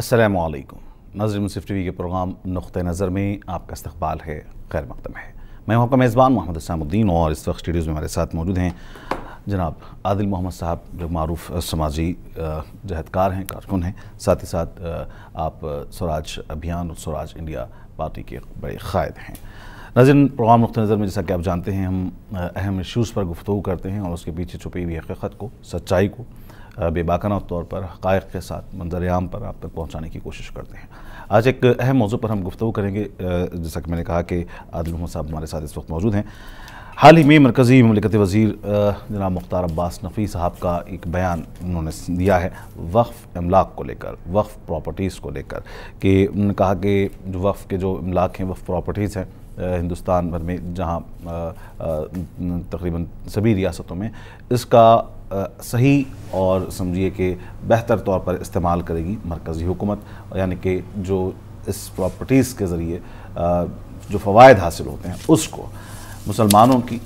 السلام علیکم۔ ناظرین منصف ٹی وی کے پروگرام نقطہ نظر میں آپ کا استقبال ہے، خیر مقدم ہے۔ میں ہوں آپ کا میزبان محمد اسلام الدین اور اس وقت اسٹوڈیوز میں ہمارے ساتھ موجود ہیں۔ جناب عادل محمد صاحب جو معروف سماجی جہدکار ہیں، کارکن ہیں۔ ساتھ ہی ساتھ آپ سوراج ابھیان اور سوراج انڈیا پارٹی کے بڑے قائد ہیں۔ ناظرین، پروگرام نقطہ نظر میں جیسا کہ آپ جانتے ہیں، ہم اہم ایشوز پر گفتگو کرتے ہیں اور اس کے پیچھے چھپی ہوئی حقیقت کو، سچائی کو بے باکانہ طور پر، حقائق کے ساتھ منظر عام پر آپ تک پہنچانے کی کوشش کرتے ہیں۔ آج ایک اہم موضوع پر ہم گفتگو کریں گے جیسا کہ میں نے کہا کہ عادل محمد صاحب ہمارے ساتھ اس وقت موجود ہیں۔ حال ہی میں مرکزی مملکت وزیر جناب مختار عباس نقوی صاحب کا ایک بیان انہوں نے دیا ہے وقف املاک کو لے کر، وقف پراپرٹیز کو لے کر، کہ انہوں نے کہا کہ جو وقف کے جو املاک ہیں، وقف پراپرٹیز ہیں ہندوستان بھر میں، جہاں تقریباً سبھی ریاستوں میں، اس کا صحیح اور سمجھیے کہ بہتر طور پر استعمال کرے گی مرکزی حکومت یعنی کہ جو اس پراپرٹیز کے ذریعے جو فوائد حاصل ہوتے ہیں، اس کو مسلمانوں کی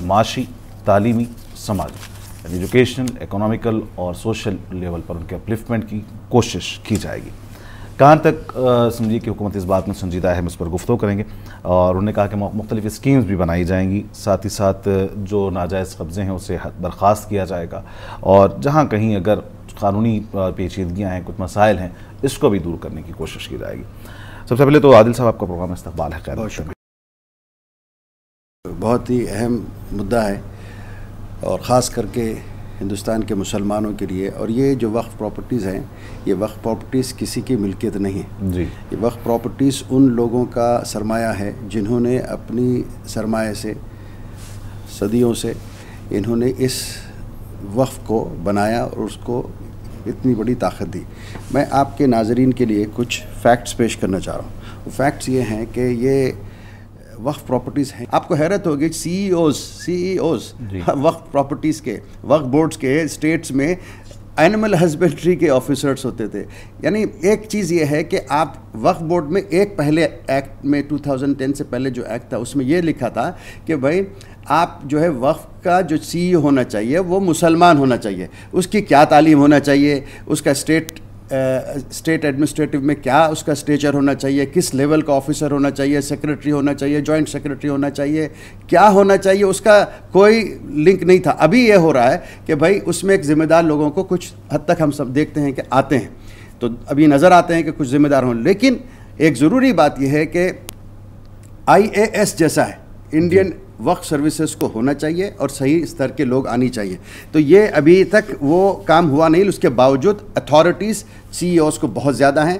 معاشی، تعلیمی، سماجی یعنی ایجوکیشنل اکنامیکل اور سوشل لیول پر ان کے اپلفمنٹ کی کوشش کی جائے گی۔ کہاں تک سمجھیے کہ حکومت اس بات میں سنجیدہ ہے ہم اس پر گفتگو کریں گے۔ اور انہوں نے کہا کہ مختلف اسکیمز بھی بنائی جائیں گی ساتھ ہی ساتھ جو ناجائز قبضے ہیں اسے برخاست کیا جائے گا۔ اور جہاں کہیں اگر قانونی پیچیدگیاں ہیں کچھ مسائل ہیں اس کو بھی دور کرنے کی کوشش کی جائے گی۔ سب سے پہلے تو عادل صاحب آپ کا پروگرام استقبال ہے خیر۔ بہت, بہت ہی اہم مدعا ہے اور خاص کر کے ہندوستان کے مسلمانوں کے لیے اور یہ جو وقف پراپرٹیز ہیں یہ وقف پراپرٹیز کسی کی ملکیت نہیں جی۔ یہ وقف پراپرٹیز ان لوگوں کا سرمایہ ہے جنہوں نے اپنی سرمایہ سے صدیوں سے انہوں نے اس وقف کو بنایا اور اس کو اتنی بڑی طاقت دی۔ میں آپ کے ناظرین کے لیے کچھ فیکٹس پیش کرنا چاہ رہا ہوں۔ وہ فیکٹس یہ ہیں کہ یہ وقف پراپرٹیز ہیں۔ آپ کو حیرت ہوگی C E Os C E Os وقف پراپرٹیز کے وقف بورڈز کے اسٹیٹس میں اینیمل ہسبینڈری کے آفیسرس ہوتے تھے۔ یعنی ایک چیز یہ ہے کہ آپ وقف بورڈ میں ایک پہلے ایکٹ میں ٹو تھاؤزنڈ ٹین سے پہلے جو ایکٹ تھا اس میں یہ لکھا تھا کہ بھائی آپ جو ہے وقف کا جو سی ای ہونا چاہیے وہ مسلمان ہونا چاہیے۔ اس کی کیا تعلیم ہونا چاہیے؟ اس کا اسٹیٹ اسٹیٹ ایڈمنسٹریٹو میں کیا اس کا اسٹیچر ہونا چاہیے؟ کس لیول کا آفیسر ہونا چاہیے؟ سیکرٹری ہونا چاہیے؟ جوائنٹ سیکرٹری ہونا چاہیے؟ کیا ہونا چاہیے؟ اس کا کوئی لنک نہیں تھا۔ ابھی یہ ہو رہا ہے کہ بھائی اس میں ایک ذمہ دار لوگوں کو کچھ حد تک ہم سب دیکھتے ہیں کہ آتے ہیں۔ تو ابھی نظر آتے ہیں کہ کچھ ذمہ دار ہوں۔ لیکن ایک ضروری بات یہ ہے کہ آئی اے ایس جیسا ہے۔ انڈین وقت سروسز کو ہونا چاہیے اور صحیح استر کے لوگ آنی چاہیے۔ تو یہ ابھی تک وہ کام ہوا نہیں اس کے باوجود اتھارٹیز سی ای اوز کو بہت زیادہ ہیں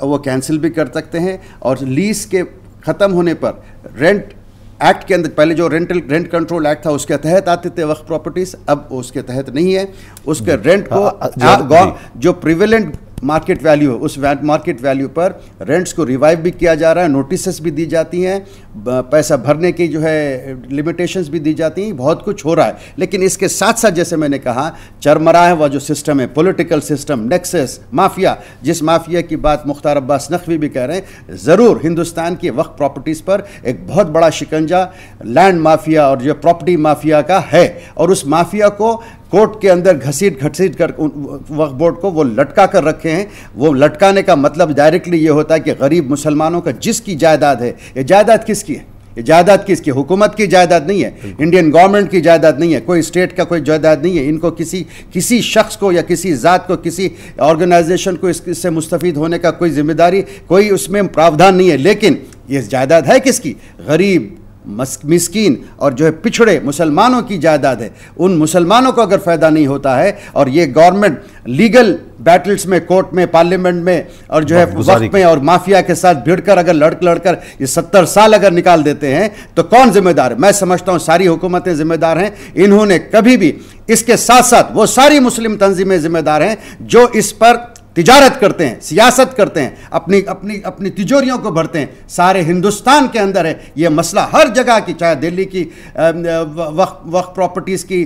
وہ کینسل بھی کر سکتے ہیں اور لیز کے ختم ہونے پر رینٹ ایکٹ کے اندر پہلے جو رینٹل رینٹ کنٹرول ایکٹ تھا اس کے تحت آتے تھے وقت پراپرٹیز اب اس کے تحت نہیں ہے۔ اس کے رینٹ کو جو پریویلنٹ مارکیٹ ویلیو ہے اس مارکیٹ ویلیو پر رینٹس کو ریوائیو بھی کیا جا رہا ہے نوٹسز بھی دی جاتی ہیں پیسہ بھرنے کی جو ہے لمیٹیشنز بھی دی جاتی ہیں بہت کچھ ہو رہا ہے لیکن اس کے ساتھ ساتھ جیسے میں نے کہا چرمرا ہے وہ جو سسٹم ہے پولیٹیکل سسٹم نیکسس مافیا جس مافیا کی بات مختار عباس نقوی بھی کہہ رہے ہیں ضرور ہندوستان کی وقت پراپرٹیز پر ایک بہت بڑا شکنجہ لینڈ مافیا اور جو پراپرٹی مافیا کا ہے اور اس مافیا کو کورٹ کے اندر گھسیٹ گھسیٹ کر وقف بورڈ کو وہ لٹکا کر رکھے ہیں۔ وہ لٹکانے کا مطلب ڈائریکٹلی یہ ہوتا ہے کہ غریب مسلمانوں کا جس کی جائیداد ہے یہ جائیداد کس کی ہے؟ یہ جائیداد کس کی؟ حکومت کی جائیداد نہیں ہے۔ انڈین گورنمنٹ کی جائیداد نہیں ہے۔ کوئی اسٹیٹ کا کوئی جائیداد نہیں ہے۔ ان کو کسی کسی شخص کو یا کسی ذات کو کسی آرگنائزیشن کو اس سے مستفید ہونے کا کوئی ذمہ داری کوئی اس میں پراودھان نہیں ہے۔ لیکن یہ جائیداد ہے کس کی؟ غریب مسکین اور جو ہے پچھڑے مسلمانوں کی جائیداد ہے۔ ان مسلمانوں کو اگر فائدہ نہیں ہوتا ہے اور یہ گورنمنٹ لیگل بیٹلز میں کورٹ میں پارلیمنٹ میں اور جو ہے وقت میں اور مافیا کے ساتھ بھیڑ کر اگر لڑ لڑ کر یہ ستر سال اگر نکال دیتے ہیں تو کون ذمہ دار؟ ہے میں سمجھتا ہوں ساری حکومتیں ذمہ دار ہیں۔ انہوں نے کبھی بھی اس کے ساتھ ساتھ وہ ساری مسلم تنظیمیں ذمہ دار ہیں جو اس پر تجارت کرتے ہیں، سیاست کرتے ہیں، اپنی اپنی اپنی تجوریوں کو بھرتے ہیں۔ سارے ہندوستان کے اندر ہے، یہ مسئلہ ہر جگہ کی، چاہے دلی کی وقت وقت پراپرٹیز کی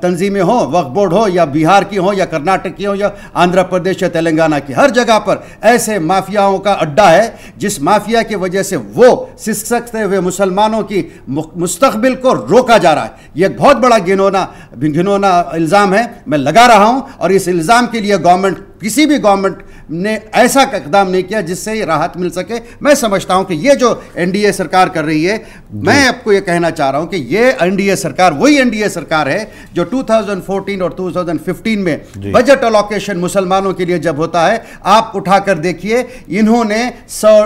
تنظیمیں ہوں، وقت بورڈ ہو، یا بہار کی ہوں، یا کرناٹک کی ہوں، یا آندھرا پردیش یا تلنگانہ کی، ہر جگہ پر ایسے مافیاؤں کا اڈا ہے، جس مافیا کی وجہ سے وہ سکتے ہوئے مسلمانوں کی مستقبل کو روکا جا رہا ہے۔ یہ ایک بہت بڑا گنونا گنونا الزام ہے، میں لگا رہا ہوں، اور اس الزام کے لیے گورنمنٹ کسی بھی گورنمنٹ نے ایسا اقدام نہیں کیا جس سے یہ راحت مل سکے۔ میں سمجھتا ہوں کہ یہ جو این ڈی اے سرکار کر رہی ہے میں آپ کو یہ کہنا چاہ رہا ہوں کہ یہ این ڈی اے سرکار وہی این ڈی اے سرکار ہے جو ٹو تھاؤزنڈ فورٹین اور ٹو تھاؤزنڈ ففٹین میں بجٹ الوکیشن مسلمانوں کے لیے جب ہوتا ہے آپ اٹھا کر دیکھیے انہوں نے سو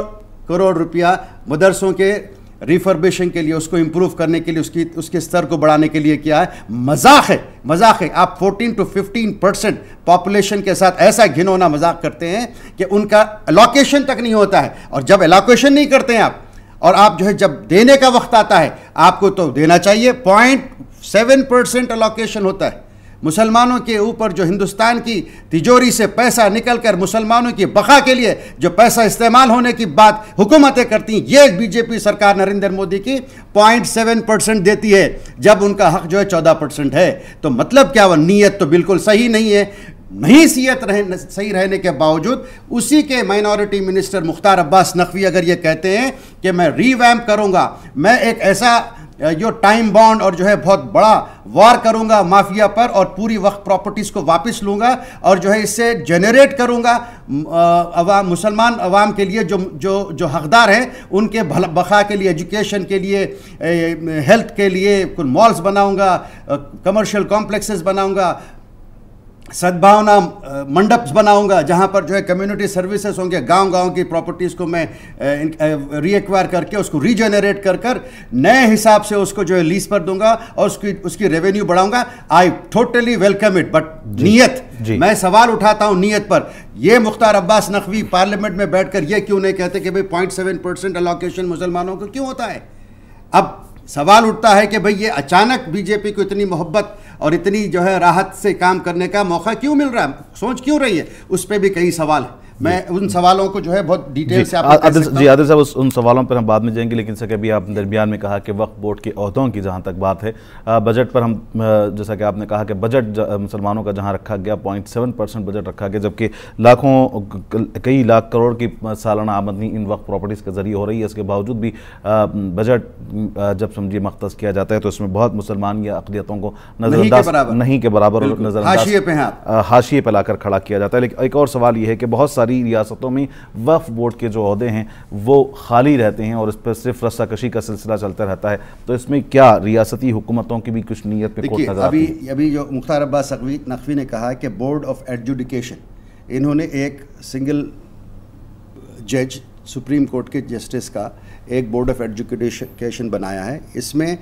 کروڑ روپیہ مدرسوں کے ریفربیشن کے لیے، اس کو امپروو کرنے کے لیے، اس کی، اس کے استر کو بڑھانے کے لیے کیا ہے؟ مذاق ہے مذاق ہے۔ آپ fourteen to fifteen percent population کے ساتھ ایسا گھنونا مذاق کرتے ہیں کہ ان کا الوکیشن تک نہیں ہوتا ہے۔ اور جب الوکیشن نہیں کرتے ہیں آپ، اور آپ جو ہے، جب دینے کا وقت آتا ہے، آپ کو تو دینا چاہیے۔ پوائنٹ سیون پرسنٹ الوکیشن ہوتا ہے۔ مسلمانوں کے اوپر جو ہندوستان کی تجوری سے پیسہ نکل کر مسلمانوں کی بقا کے لیے جو پیسہ استعمال ہونے کی بات حکومتیں کرتی ہیں یہ بی جے پی سرکار نریندر مودی کی پوائنٹ سیون پرسنٹ دیتی ہے۔ جب ان کا حق جو ہے چودہ پرسنٹ ہے۔ تو مطلب کیا وہ نیت تو بالکل صحیح نہیں ہے؟ نہیں سیت رہنے صحیح رہنے کے باوجود اسی کے مائنورٹی منسٹر مختار عباس نقوی اگر یہ کہتے ہیں کہ میں ری ویمپ کروں گا، میں ایک ایسا جو ٹائم بانڈ اور جو ہے بہت بڑا وار کروں گا مافیا پر اور پوری وقت پراپرٹیز کو واپس لوں گا اور جو ہے اس سے جنریٹ کروں گا عوام، مسلمان عوام کے لیے جو جو جو حقدار ہیں، ان کے بخا کے لیے ایجوکیشن کے لیے ہیلتھ کے لیے، کل مالز بناؤں گا کمرشل کمپلیکسز بناؤں گا سدبھاونا منڈپس بناؤں گا جہاں پر جو ہے کمیونٹی سروسز ہوں گے گاؤں گاؤں کی پراپرٹیز کو میں ری ایکوائر کر کے اس کو ری جنریٹ کر کر نئے حساب سے اس کو جو ہے لیز پر دوں گا اور اس کی اس کی ریونیو بڑھاؤں گا I totally welcome it but نیت۔ میں سوال اٹھاتا ہوں نیت پر یہ مختار عباس نقوی پارلیمنٹ میں بیٹھ کر یہ کیوں نہیں کہتے کہ بھئی پوائنٹ سیون پرسنٹ الوکیشن مسلمانوں کو کیوں ہوتا ہے اب سوال اٹھتا ہے کہ بھئی یہ اچانک بی جے پی کو اتنی محبت اور اتنی جو ہے راحت سے کام کرنے کا موقع کیوں مل رہا ہے؟ سوچ کیوں رہی ہے؟ اس پہ بھی کئی سوال ہیں۔ میں ان سوالوں کو جو ہے بہت ڈیٹیل جی، سے آپ جی عادل صاحب ان سوالوں پر ہم بعد میں جائیں گے لیکن سکے بھی آپ درمیان میں کہا کہ وقت بورڈ کے عہدوں کی جہاں تک بات ہے۔ بجٹ پر ہم جیسا کہ آپ نے کہا کہ بجٹ مسلمانوں کا جہاں رکھا گیا پوائنٹ سیون پرسنٹ بجٹ رکھا گیا جبکہ لاکھوں کئی لاکھ کروڑ کی سالانہ آمدنی ان وقت پراپرٹیز کے ذریعے ہو رہی ہے۔ اس کے باوجود بھی بجٹ جب سمجھیے مختص کیا جاتا ہے تو اس میں بہت مسلمان یا اقلیتوں کو نظر انداز نہیں کے برابر نظر حاشیے پہ لا کر کھڑا کیا جاتا ہے۔ لیکن ایک اور سوال یہ ہے کہ بہت ساری ریاستوں میں وقف بورڈ کے جو عہدے ہیں وہ خالی رہتے ہیں اور اس پر صرف رسہ کشی کا سلسلہ چلتا رہتا ہے۔ تو اس میں کیا ریاستی حکومتوں کی بھی کچھ نیت پہ کوٹ نظر آتی ہے ابھی جو مختار عباس نقوی نے کہا کہ بورڈ آف ایڈجوڈیکیشن انہوں نے ایک سنگل جج سپریم کورٹ کے جسٹس کا ایک بورڈ آف ایڈجوکیشن بنایا ہے۔ اس میں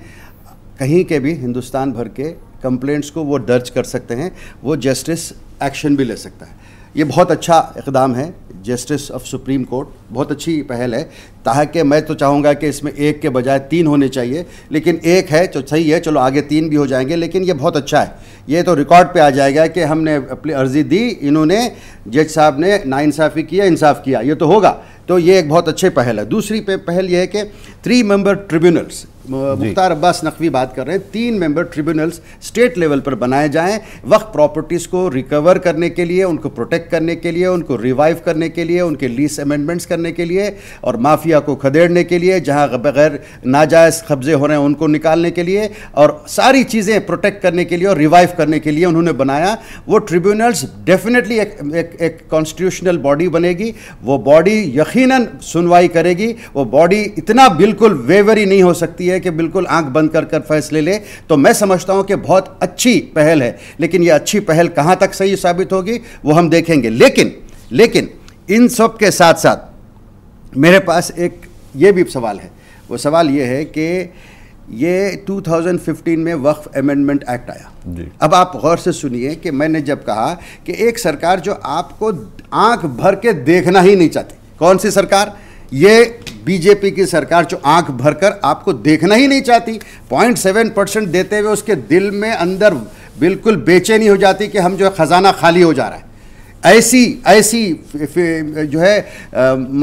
کہیں کے بھی ہندوستان بھر کے کمپلینٹس کو وہ درج کر سکتے ہیں وہ جسٹس ایکشن بھی لے سکتا ہے۔ یہ بہت اچھا اقدام ہے جسٹس آف سپریم کورٹ بہت اچھی پہل ہے۔ تاکہ میں تو چاہوں گا کہ اس میں ایک کے بجائے تین ہونے چاہیے لیکن ایک ہے تو صحیح ہے چلو آگے تین بھی ہو جائیں گے لیکن یہ بہت اچھا ہے۔ یہ تو ریکارڈ پہ آ جائے گا کہ ہم نے اپنی عرضی دی انہوں نے جج صاحب نے نا انصافی کیا انصاف کیا یہ تو ہوگا۔ تو یہ ایک بہت اچھے پہل ہے۔ دوسری پہل یہ ہے کہ تھری ممبر ٹریبیونلس جی۔ مختار عباس نقوی بات کر رہے ہیں۔ تین ممبر ٹریبیونلز اسٹیٹ لیول پر بنائے جائیں وقت پراپرٹیز کو ریکور کرنے کے لیے ان کو پروٹیکٹ کرنے کے لیے ان کو ریوائیو کرنے کے لیے ان کے لیس امینڈمنٹس کرنے کے لیے اور مافیا کو کھدیڑنے کے لیے، جہاں بغیر ناجائز قبضے ہو رہے ہیں ان کو نکالنے کے لیے اور ساری چیزیں پروٹیکٹ کرنے کے لیے اور ریوائیو کرنے کے لیے انہوں نے بنایا۔ وہ ٹریبیونلز ڈیفینیٹلی ایک کانسٹیٹیوشنل باڈی بنے گی۔ وہ باڈی یقیناً سنوائی کرے گی۔ وہ باڈی اتنا بالکل ویوری نہیں ہو سکتی ہے کہ بالکل آنکھ بند کر کر فیصلے لے۔ تو میں سمجھتا ہوں کہ بہت اچھی پہل ہے۔ لیکن یہ اچھی پہل کہاں تک صحیح ثابت ہوگی؟ وہ ہم دیکھیں گے۔ لیکن لیکن ان سب کے ساتھ ساتھ میرے پاس ایک یہ بھی سوال ہے۔ وہ سوال یہ ہے کہ یہ 2015 میں وقف امینڈمنٹ ایکٹ آیا۔ جی۔ اب آپ غور سے سنیے کہ میں نے جب کہا کہ ایک سرکار جو آپ کو آنکھ بھر کے دیکھنا ہی نہیں چاہتی کون سی سرکار؟ یہ بی جے پی کی سرکار جو آنکھ بھر کر آپ کو دیکھنا ہی نہیں چاہتی پوائنٹ سیون پرسنٹ دیتے ہوئے اس کے دل میں اندر بالکل بے چینی ہو جاتی کہ ہم جو خزانہ خالی ہو جا رہا ہے۔ ایسی ایسی جو ہے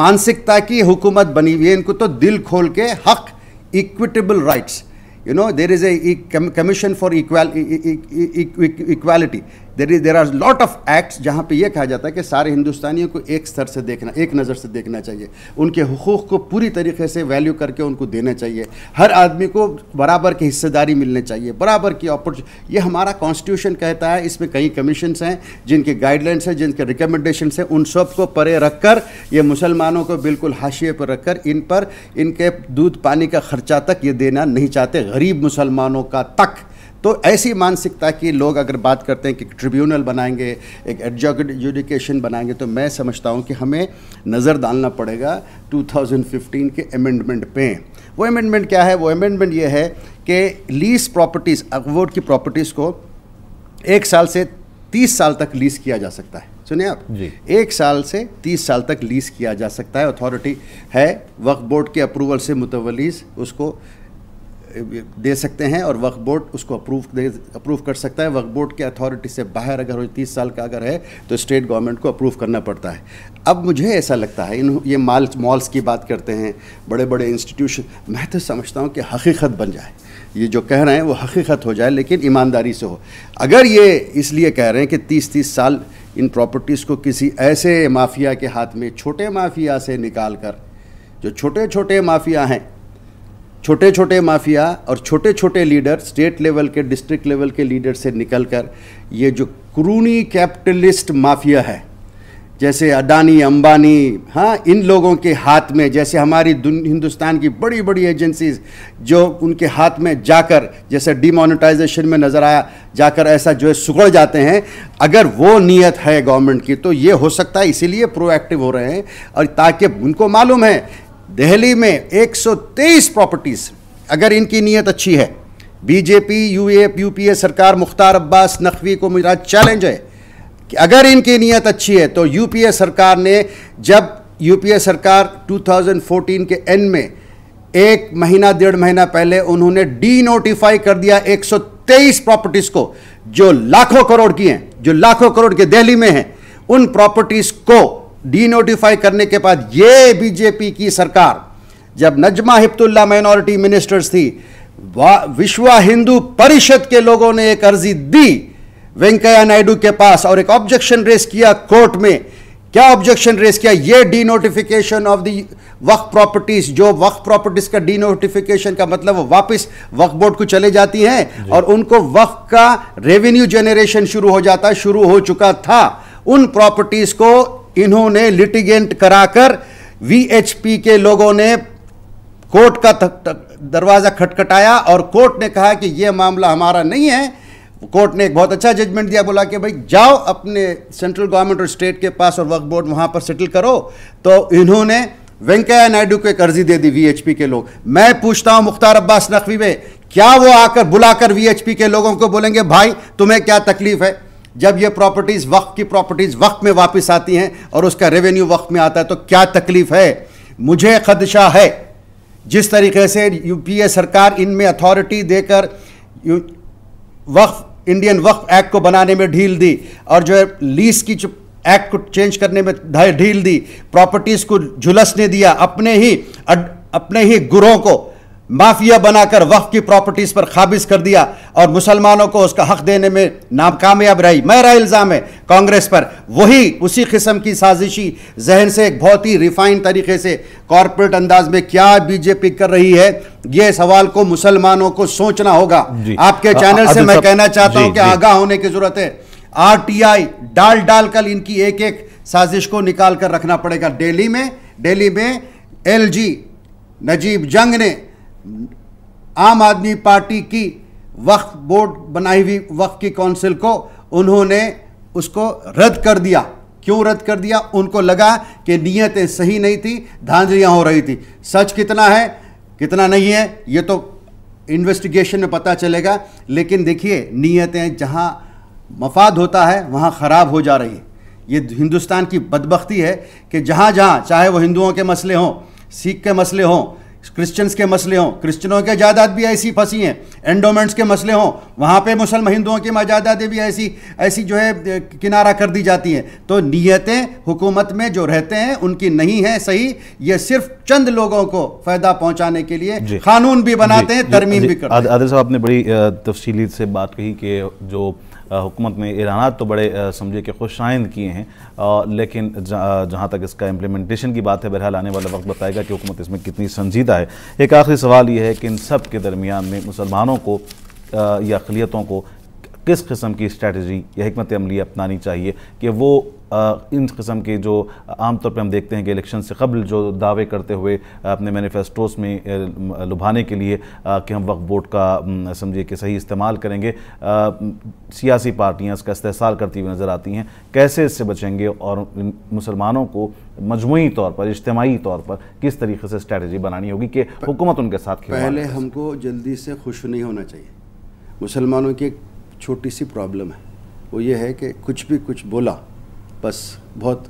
مانسکتا کی حکومت بنی ہوئی ہے، ان کو تو دل کھول کے حق equitable rights you know there is a commission for equality there is there are lot of acts جہاں پہ یہ کہا جاتا ہے کہ سارے ہندوستانیوں کو ایک سر سے دیکھنا، ایک نظر سے دیکھنا چاہیے۔ ان کے حقوق کو پوری طریقے سے ویلیو کر کے ان کو دینا چاہیے۔ ہر آدمی کو برابر کی حصہ داری ملنے چاہیے، برابر کی اپرچونیٹی یہ ہمارا کانسٹیٹیوشن کہتا ہے، اس میں کئی کمیشنس ہیں، جن کے گائیڈ لائنس ہیں، جن کے ریکمنڈیشنس ہیں۔ ان سب کو پرے رکھ کر، یہ مسلمانوں کو بالکل حاشیے پر رکھ کر، ان پر ان کے دودھ پانی کا خرچہ تک یہ دینا نہیں چاہتے۔ غریب مسلمانوں کا تک۔ تو ایسی مانسکتا کہ لوگ اگر بات کرتے ہیں کہ ٹریبیونل بنائیں گے ایک ایڈجوکیشن بنائیں گے تو میں سمجھتا ہوں کہ ہمیں نظر ڈالنا پڑے گا ٹو تھاؤزنڈ ففٹین کے امینڈمنٹ پہ۔ وہ امینڈمنٹ کیا ہے؟ وہ امینڈمنٹ یہ ہے کہ لیز پراپرٹیز ووٹ کی پراپرٹیز کو ایک سال سے تیس سال تک لیز کیا جا سکتا ہے۔ سنیں آپ؟ جی۔ ایک سال سے تیس سال تک لیز کیا جا سکتا ہے۔ اتھارٹی ہے۔ وقت بورڈ کے اپروول سے متولیز اس کو دے سکتے ہیں اور وقت بورڈ اس کو اپروو دے اپروو کر سکتا ہے۔ وقت بورڈ کے اتھارٹی سے باہر اگر تیس سال کا اگر ہے تو اسٹیٹ گورنمنٹ کو اپروو کرنا پڑتا ہے۔ اب مجھے ایسا لگتا ہے، ان یہ مال مالس کی بات کرتے ہیں بڑے بڑے انسٹیٹیوشن میں تو سمجھتا ہوں کہ حقیقت بن جائے۔ یہ جو کہہ رہے ہیں وہ حقیقت ہو جائے، لیکن ایمانداری سے ہو۔ اگر یہ اس لیے کہہ رہے ہیں کہ تیس تیس سال ان پراپرٹیز کو کسی ایسے مافیا کے ہاتھ میں، چھوٹے مافیا سے نکال کر، جو چھوٹے چھوٹے مافیا ہیں چھوٹے چھوٹے مافیا اور چھوٹے چھوٹے لیڈر اسٹیٹ لیول کے ڈسٹرکٹ لیول کے لیڈر سے نکل کر یہ جو کرونی کیپٹلسٹ مافیا ہے، جیسے اڈانی، امبانی ہاں ان لوگوں کے ہاتھ میں، جیسے ہماری ہندوستان کی بڑی بڑی ایجنسیز جو ان کے ہاتھ میں جا کر، جیسے ڈی مانیٹائزیشن میں نظر آیا، جا کر ایسا جو ہے سکڑ جاتے ہیں۔ اگر وہ نیت ہے گورنمنٹ کی تو یہ ہو سکتا ہے، اسی لیے پرو ایکٹیو ہو رہے ہیں اور تاکہ ان کو معلوم ہے دہلی میں ایک سو تیئیس پراپرٹیز اگر ان کی نیت اچھی ہے، B J P, U A, U P A سرکار مختار عباس نقوی کو میرا چیلنج ہے کہ اگر ان کی نیت اچھی ہے تو یو پی اے سرکار نے جب یو پی اے سرکار ٹو تھاؤزنڈ فورٹین کے این میں ایک مہینہ، ڈیڑھ مہینہ پہلے انہوں نے ڈی نوٹیفائی کر دیا ایک سو تیئیس پراپرٹیز کو، جو لاکھوں کروڑ کی ہیں، جو لاکھوں کروڑ کے دہلی میں ہیں، ان پراپرٹیز کو ڈی نوٹیفائی کرنے کے بعد یہ بی جے پی کی سرکار جب Najma Heptulla minority ministers تھی وشوا ہندو پریشد کے لوگوں نے ایک عرضی دی وینکیا نائیڈو کے پاس اور ایک آبجیکشن ریس کیا کورٹ میں۔ کیا آبجیکشن ریس کیا؟ یہ ڈی نوٹیفیکیشن آف دی وقت پراپرٹیز جو وقت پراپرٹیز کا ڈی نوٹیفیکیشن کا مطلب وہ واپس وقت بورڈ کو چلے جاتی ہیں جی۔ اور ان کو وقت کا ریونیو جنریشن شروع ہو جاتا شروع ہو چکا تھا۔ ان پراپرٹیز کو انہوں نے لٹیگنٹ کرا کر وی ایچ پی کے لوگوں نے کورٹ کا دروازہ کھٹکھٹایا اور کورٹ نے کہا کہ یہ معاملہ ہمارا نہیں ہے۔ کورٹ نے ایک بہت اچھا ججمنٹ دیا، بولا کہ بھائی جاؤ اپنے سینٹرل گورنمنٹ اور اسٹیٹ کے پاس اور وقت بورڈ وہاں پر سیٹل کرو۔ تو انہوں نے وینکیا نائڈو کو ایک عرضی دے دی وی ایچ پی کے لوگ۔ میں پوچھتا ہوں مختار عباس نقوی میں، کیا وہ آ کر بلا کر وی ایچ پی کے لوگوں کو بولیں گے، بھائی تمہیں کیا تکلیف ہے؟ جب یہ پراپرٹیز وقت کی پراپرٹیز وقت میں واپس آتی ہیں اور اس کا ریونیو وقت میں آتا ہے تو کیا تکلیف ہے؟ مجھے خدشہ ہے۔ جس طریقے سے یو پی اے سرکار ان میں اتھارٹی دے کر وقف انڈین وقف ایکٹ کو بنانے میں ڈھیل دی اور جو ہے لیس کی ایکٹ کو چینج کرنے میں ڈھیل دی پراپرٹیز کو جھلسنے دیا اپنے ہی اپنے ہی گروہ کو۔ مافیا بنا کر وقف کی پراپرٹیز پر قابض کر دیا اور مسلمانوں کو اس کا حق دینے میں ناکامیاب رہی۔ میرا الزام ہے کانگریس پر۔ وہی اسی قسم کی سازشی ذہن سے ایک بہت ہی ریفائن طریقے سے کارپوریٹ انداز میں کیا بی جے پی کر رہی ہے یہ سوال کو مسلمانوں کو سوچنا ہوگا۔ جی۔ آپ کے چینل سے میں کہنا چاہتا ہوں جی، کہ جی۔ آگاہ ہونے کی ضرورت ہے۔ آر ٹی آئی ڈال ڈال کر ان کی ایک ایک سازش کو نکال کر رکھنا پڑے گا۔ ڈیلی میں ڈیلی میں ایل جی نجیب جنگ نے عام آدمی پارٹی کی وقت بورڈ بنائی ہوئی وقت کی کونسل کو انہوں نے اس کو رد کر دیا۔ کیوں رد کر دیا؟ ان کو لگا کہ نیتیں صحیح نہیں تھی دھاندلیاں ہو رہی تھی سچ کتنا ہے؟ کتنا نہیں ہے، یہ تو انویسٹیگیشن میں پتہ چلے گا۔ لیکن دیکھیے، نیتیں جہاں مفاد ہوتا ہے، وہاں خراب ہو جا رہی ہے۔ یہ ہندوستان کی بدبختی ہے کہ جہاں جہاں، چاہے وہ ہندوؤں کے مسئلے ہوں، سکھ کے مسئلے ہوں کرسچنز کے مسئلے ہوں۔ کرسچنوں کے جائیداد بھی ایسی پھنسی ہیں۔ انڈومنٹس کے مسئلے ہوں۔ وہاں پہ مسلم ہندوؤں کی جائیدادیں بھی ایسی ایسی جو ہے کنارہ کر دی جاتی ہیں۔ تو نیتیں حکومت میں جو رہتے ہیں ان کی نہیں ہیں صحیح یہ صرف چند لوگوں کو فائدہ پہنچانے کے لیے جی۔ قانون بھی بناتے جی۔ ہیں ترمیم جی۔ بھی کرتے ہیں۔ عادل صاحب آپ نے بڑی تفصیلی سے بات کہی کہ جو حکومت نے اعلانات تو بڑے سمجھے کہ خوش آئند کیے ہیں لیکن جہاں تک اس کا امپلیمنٹیشن کی بات ہے، بہرحال آنے والا وقت بتائے گا کہ حکومت اس میں کتنی سنجیدہ ہے۔ ایک آخری سوال یہ ہے کہ ان سب کے درمیان میں مسلمانوں کو یا اقلیتوں کو کس قسم کی اسٹریٹجی یا حکمت عملی اپنانی چاہیے کہ وہ ان قسم کے جو عام طور پہ ہم دیکھتے ہیں کہ الیکشن سے قبل جو دعوے کرتے ہوئے اپنے مینیفیسٹوز میں لبھانے کے لیے کہ ہم وقت ووٹ کا سمجھے کہ صحیح استعمال کریں گے سیاسی پارٹیاں اس کا استحصال کرتی ہوئی نظر آتی ہیں کیسے اس سے بچیں گے اور مسلمانوں کو مجموعی طور پر اجتماعی طور پر کس طریقے سے اسٹریٹجی بنانی ہوگی کہ حکومت ان کے ساتھ پہلے ہم کو جلدی سے خوش نہیں ہونا چاہیے۔ مسلمانوں کی ایک چھوٹی سی پرابلم ہے۔ وہ یہ ہے کہ کچھ بھی کچھ بولا بس بہت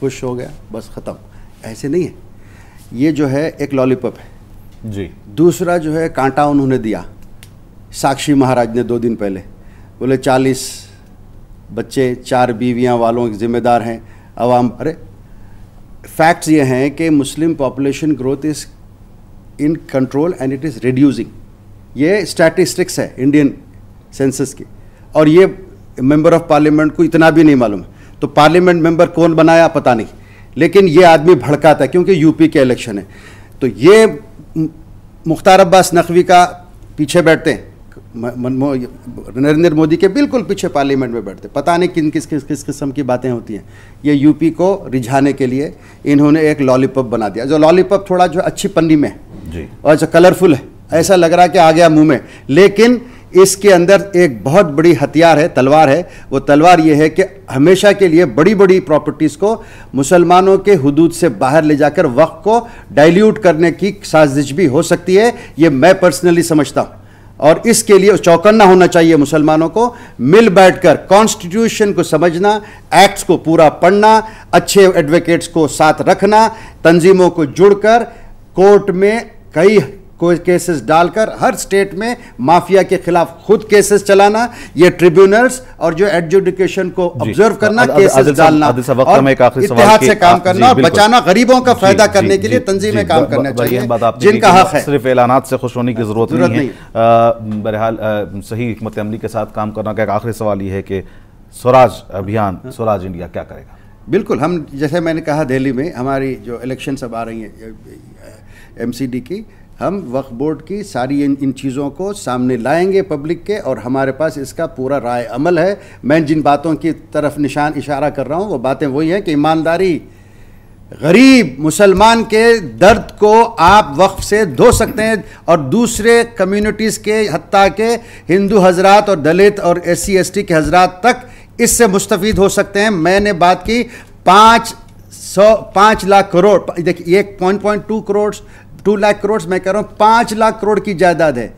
خوش ہو گیا بس ختم۔ ایسے نہیں ہے۔ یہ جو ہے ایک لالی پاپ ہے۔ جی۔ دوسرا جو ہے کانٹا انہوں نے دیا۔ ساکشی مہاراج نے دو دن پہلے۔ بولے چالیس بچے چار بیویاں والوں ذمہ دار ہیں عوام۔ ارے فیکٹس یہ ہیں کہ مسلم population growth is in control and it is reducing یہ اسٹیٹسٹکس ہے انڈین سینسس کی۔ اور یہ ممبر آف پارلیمنٹ کو اتنا بھی نہیں معلوم۔ ہے تو پارلیمنٹ ممبر کون بنایا پتہ نہیں۔ لیکن یہ آدمی بھڑکاتا ہے کیونکہ یو پی کے الیکشن ہے۔ تو یہ مختار عباس نقوی کا پیچھے بیٹھتے ہیں۔ نریندر مودی کے بالکل پیچھے پارلیمنٹ میں بیٹھتے پتہ نہیں کن کس کس کس قسم کی باتیں ہوتی ہیں۔ یہ یو پی کو رجھانے کے لیے انہوں نے ایک لالی پاپ بنا دیا۔ جو لالی پاپ تھوڑا جو اچھی پنی میں جی۔ اور جو کلرفل ہے ایسا لگ رہا کہ آ گیا منہ میں۔ لیکن اس کے اندر ایک بہت بڑی ہتھیار ہے، تلوار ہے۔ وہ تلوار یہ ہے کہ ہمیشہ کے لیے بڑی بڑی پراپرٹیز کو مسلمانوں کے حدود سے باہر لے جا کر وقت کو ڈائلیوٹ کرنے کی سازش بھی ہو سکتی ہے۔ یہ میں پرسنلی سمجھتا ہوں۔ اور اس کے لیے چوکنا ہونا چاہیے مسلمانوں کو۔ مل بیٹھ کر کانسٹیٹیوشن کو سمجھنا ایکٹس کو پورا پڑھنا، اچھے ایڈوکیٹس کو ساتھ رکھنا، تنظیموں کو جڑ کر کورٹ میں کئی کوئی کیسز ڈال کر ہر سٹیٹ میں مافیا کے خلاف خود کیسز چلانا یہ ٹریبیونلز اور جو ایڈجوڈیکیشن کو آبزرو جی۔ کرنا کیسز ڈالنا اور اتحاد سے کام کرنا اور بچانا غریبوں کا جی، فائدہ جی، کرنے کے لیے تنظیمیں کام کرنا چاہیے جن کا حق ہے صرف اعلانات سے خوش ہونے کی ضرورت نہیں ہے بہرحال صحیح حکمت عملی کے ساتھ کام کرنا کا ایک آخری سوال یہ ہے کہ سوراج ابھیان سوراج انڈیا کیا کرے گا بالکل ہم جیسے میں نے کہا دہلی میں ہماری جو الیکشن سب آ رہی ہیں ایم سی ڈی کی ہم وقف بورڈ کی ساری ان چیزوں کو سامنے لائیں گے پبلک کے اور ہمارے پاس اس کا پورا رائے عمل ہے۔ میں جن باتوں کی طرف نشان اشارہ کر رہا ہوں، وہ باتیں وہی ہیں کہ ایمانداری غریب مسلمان کے درد کو آپ وقف سے دھو سکتے ہیں اور دوسرے کمیونٹیز کے، حتیٰ کہ ہندو حضرات اور دلت اور ایس سی ایس ٹی کے حضرات تک اس سے مستفید ہو سکتے ہیں۔ میں نے بات کی پانچ سو، پانچ لاکھ کروڑ۔ دیکھیے ایک point point two crore two lakh crore میں کہہ رہا ہوں، پانچ لاکھ کروڑ کی جائیداد ہے۔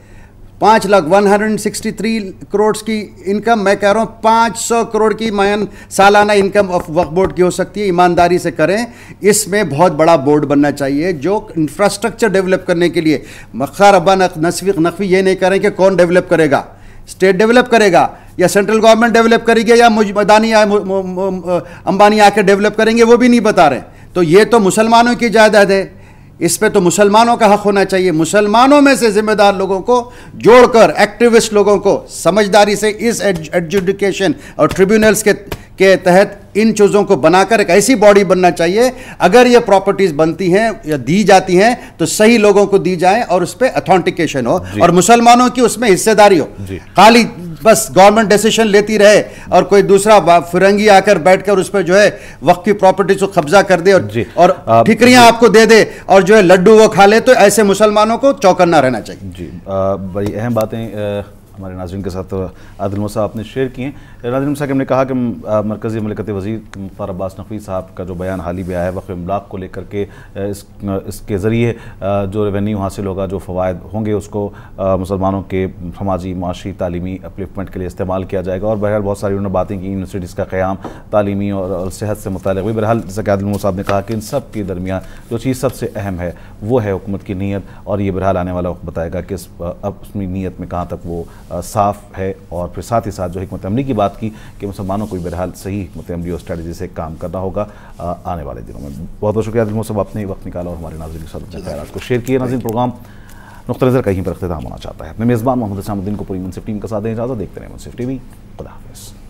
پانچ lakh one hundred sixty three crore کی انکم میں کہہ رہا ہوں، پانچ سو کروڑ کی مین سالانہ انکم آف بورڈ کی ہو سکتی ہے، ایمانداری سے کریں۔ اس میں بہت بڑا بورڈ بننا چاہیے جو انفراسٹرکچر ڈیولپ کرنے کے لیے۔ مخار ابا نصفی نقوی یہ نہیں کریں کہ کون ڈیولپ کرے گا۔ اسٹیٹ ڈیولپ کرے گا یا سینٹرل گورنمنٹ ڈیولپ کرے گی یا مدانی امبانی آ کے ڈیولپ کریں گے، وہ بھی نہیں بتا رہے۔ تو یہ تو مسلمانوں کی جائیداد ہے۔ اس پہ تو مسلمانوں کا حق ہونا چاہیے مسلمانوں میں سے ذمہ دار لوگوں کو جوڑ کر ایکٹیوسٹ لوگوں کو سمجھداری سے اس ایڈجوڈیکیشن اور ٹریبیونلز کے کے تحت ان چیزوں کو بنا کر ایک ایسی باڈی بننا چاہیے اگر یہ پراپرٹیز بنتی ہیں یا دی جاتی ہیں تو صحیح لوگوں کو دی جائیں اور اس پہ اتھانٹیکیشن ہو جی۔ اور مسلمانوں کی اس میں حصے داری ہو جی۔ خالی بس گورنمنٹ ڈیسیشن لیتی رہے اور کوئی دوسرا فرنگی آ کر بیٹھ کر اس پہ جو ہے وقت کی پراپرٹیز کو قبضہ کر دے اور جی۔ ٹھکریاں آپ کو دے دے اور جو ہے لڈو وہ کھا لے تو ایسے مسلمانوں کو چوکنا رہنا چاہیے جی بڑی اہم باتیں ہمارے ناظرین کے ساتھ عادل موسیٰ آپ نے شیئر کی ہیں۔ ناظرین صاحب ہم نے کہا کہ مرکزی مملکت وزیر مختار عباس نقوی صاحب کا جو بیان حالی بھی آیا ہے، وقف املاک کو لے کر کے اس اس کے ذریعے جو ریونیو حاصل ہوگا، جو فوائد ہوں گے، اس کو مسلمانوں کے سماجی، معاشی، تعلیمی اپلیفمنٹ کے لیے استعمال کیا جائے گا۔ اور بہرحال بہت ساری انہوں نے باتیں کی یونیورسٹیز کا قیام، تعلیمی اور صحت سے متعلق ہوئی بہرحال جیسا کہ عادل صاحب نے کہا کہ ان سب کے درمیان جو چیز سب سے اہم ہے، وہ ہے حکومت کی نیت۔ اور یہ بہرحال آنے والا وقت بتائے گا کہ اب اپنی نیت میں کہاں تک وہ صاف ہے اور پھر ساتھ ہی ساتھ جو حکمت عملی کی بات کی کہ مسلمانوں کو بہرحال صحیح حکمت عملی اور اسٹریٹجی سے کام کرنا ہوگا آنے والے دنوں میں۔ بہت بہت شکریہ دل صاحب آپ نے وقت نکالا اور ہمارے ناظرین کے ساتھ خیالات کو شیئر کیے۔ ناظرین پروگرام نقطۂ نظر کہیں پر اختتام ہونا چاہتا ہے۔ اپنے میزبان محمد اسلام الدین کو پوری منصف ٹیم کا ساتھ دیں اجازت دیکھتے رہیں منصف ٹی وی۔ خدا حافظ۔